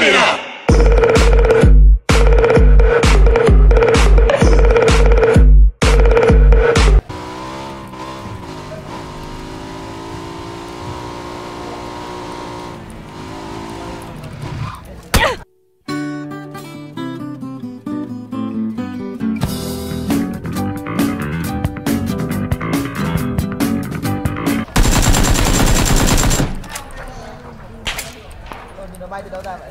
Stamina! Nó bay từ đâu ra vậy?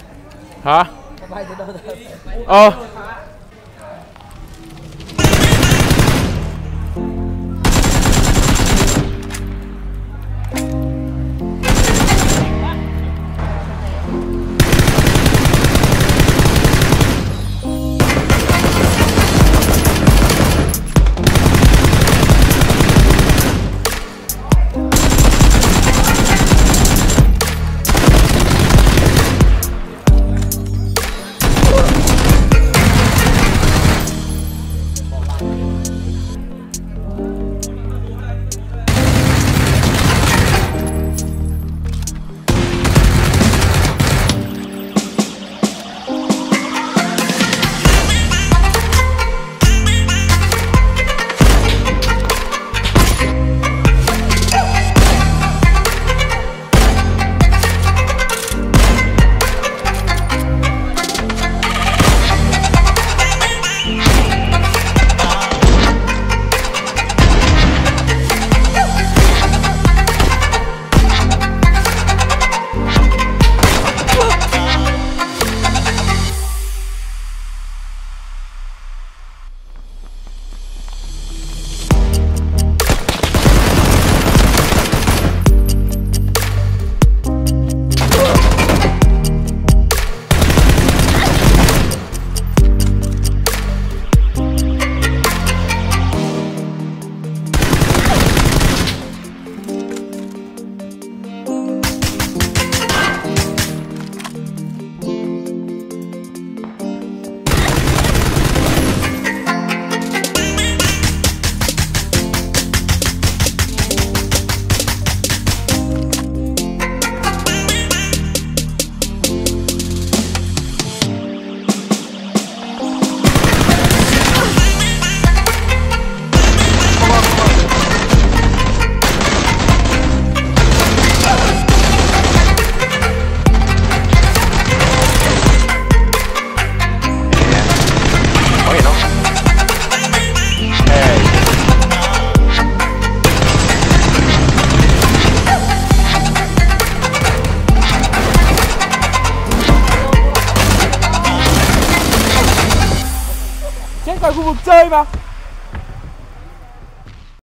hả? Nó bay từ đâu ra ờ Tá com o Tsaiba!